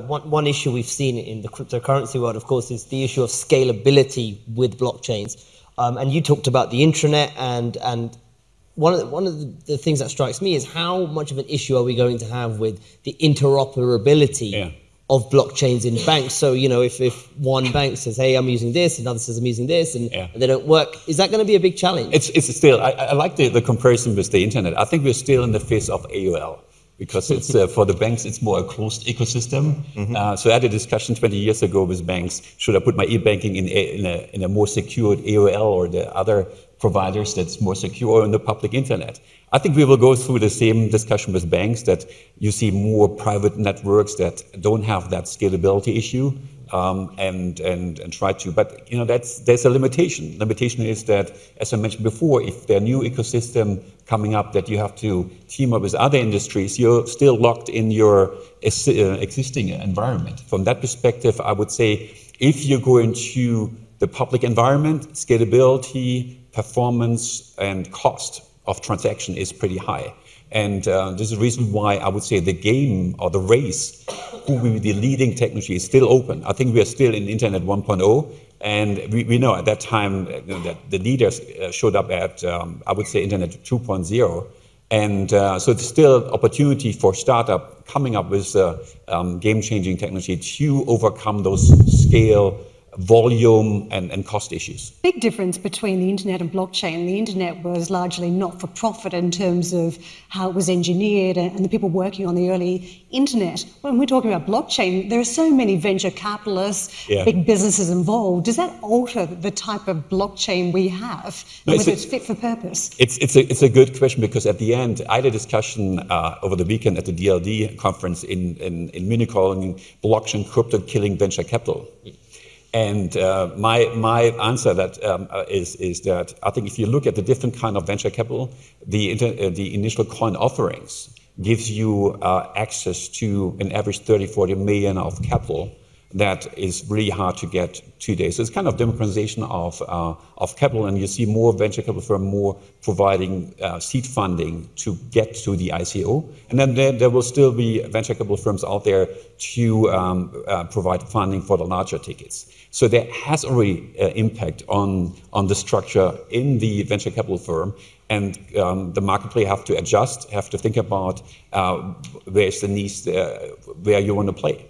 One, one issue we've seen in the cryptocurrency world, of course, is the issue of scalability with blockchains. Um, and you talked about the internet, and and one of the, one of the, the, things that strikes me is how much of an issue are we going to have with the interoperability yeah. of blockchains in banks? So you know, if if one bank says, "Hey, I'm using this," another says, "I'm using this," and, yeah. they don't work, is that going to be a big challenge? It's it's still. I, I like the, the comparison with the internet. I think we're still in the phase of AOL because it's uh, for the banks it's more a closed ecosystem. Mm-hmm. Uh, so I had a discussion 20 years ago with banks: should I put my e-banking in a, in a, in a more secured AOL or the other providers that's more secure on the public internet? I think we will go through the same discussion with banks that you see more private networks that don't have that scalability issue um, and, and, and try to. But you know, that's, there's a limitation. Limitation is that, as I mentioned before, if there are new ecosystem coming up that you have to team up with other industries, you're still locked in your uh, existing environment. From that perspective, I would say if you go into the public environment, scalability, performance, and cost of transaction is pretty high. And uh, this is the reason why I would say the game or the race, who will be the leading technology, is still open. I think we are still in Internet 1.0, and we, we know at that time you know, that the leaders uh, showed up at, um, I would say, Internet 2.0. And uh, so it's still opportunity for startup coming up with uh, um, game-changing technology to overcome those scale volume and, and cost issues. Big difference between the internet and blockchain. The internet was largely not for profit in terms of how it was engineered and, and the people working on the early internet. When we're talking about blockchain, there are so many venture capitalists, yeah. big businesses involved. Does that alter the type of blockchain we have, no, whether it's, it's, fit for purpose? It's, it's, a, it's a good question because at the end, I had a discussion uh, over the weekend at the DLD conference in, in, in Munich calling blockchain crypto killing venture capital. And uh, my, my answer that um, uh, is is that I think if you look at the different kind of venture capital, the, inter, uh, the initial coin offerings gives you uh, access to an average 30, 40 million of capital that is really hard to get today. So it's kind of democratization of, uh, of capital, and you see more venture capital firm more providing uh, seed funding to get to the ICO. And then there, there will still be venture capital firms out there to um, uh, provide funding for the larger tickets. So there has already uh, impact on, on the structure in the venture capital firm. And um, the marketplace have to adjust, have to think about uh, where's the niche, uh, where you want to play.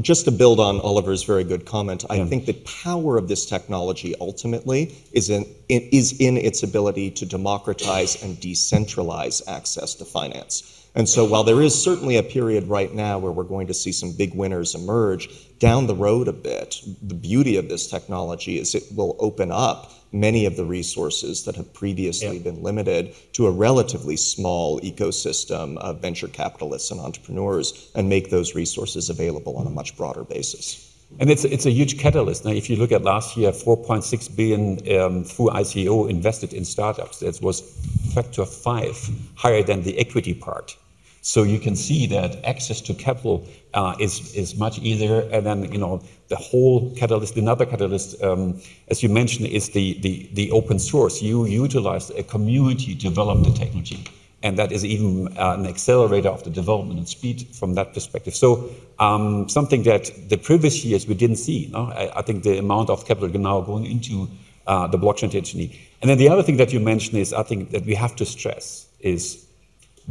Just to build on Oliver's very good comment, I think the power of this technology ultimately is in, is in its ability to democratize and decentralize access to finance. And so while there is certainly a period right now where we're going to see some big winners emerge, down the road a bit, the beauty of this technology is it will open up many of the resources that have previously been limited to a relatively small ecosystem of venture capitalists and entrepreneurs and make those resources available on a much broader basis. And it's, it's a huge catalyst. Now, if you look at last year, 4.6 billion um, through ICO invested in startups. That was factor five higher than the equity part. So you can see that access to capital uh, is, is much easier. And then, you know, the whole catalyst, another catalyst, um, as you mentioned, is the, the, the open source. You utilize a community to develop the technology. And that is even uh, an accelerator of the development and speed from that perspective. So um, something that the previous years we didn't see. No? I, I think the amount of capital now going into uh, the blockchain technology. And then the other thing that you mentioned is I think that we have to stress is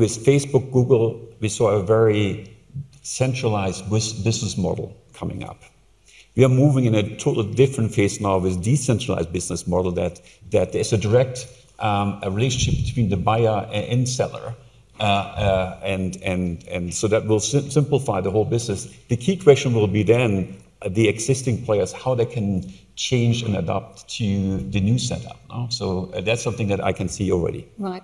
with Facebook, Google, we saw a very centralized business model coming up. We are moving in a totally different phase now with decentralized business model that, that there's a direct um, a relationship between the buyer and seller. Uh, uh, and, and, and so that will sim simplify the whole business. The key question will be then uh, the existing players, how they can change and adapt to the new setup. No? So uh, that's something that I can see already. Right.